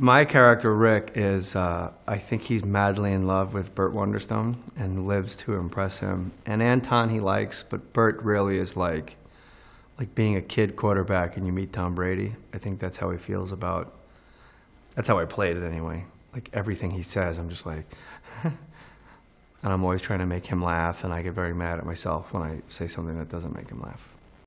My character, Rick, is, uh, I think he's madly in love with Burt Wonderstone and lives to impress him. And Anton he likes, but Burt really is like, like being a kid quarterback and you meet Tom Brady. I think that's how he feels about, that's how I played it anyway. Like everything he says, I'm just like, and I'm always trying to make him laugh, and I get very mad at myself when I say something that doesn't make him laugh.